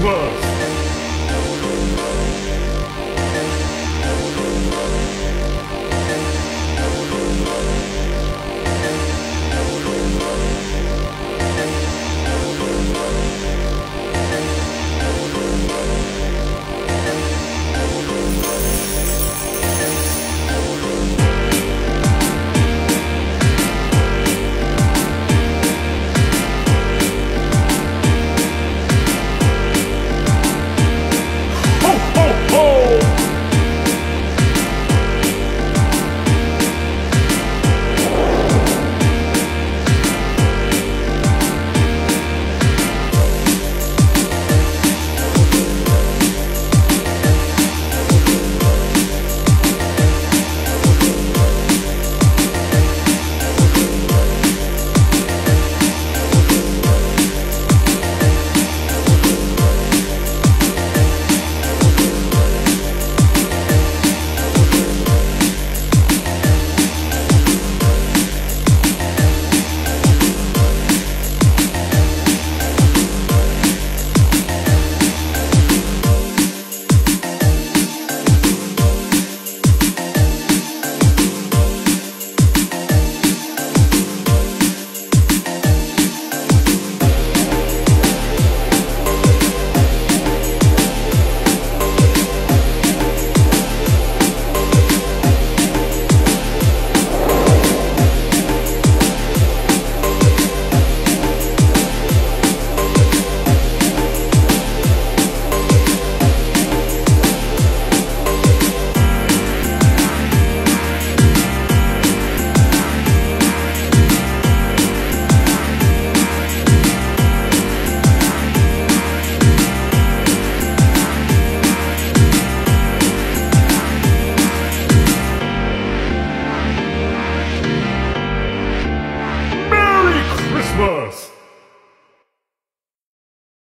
world.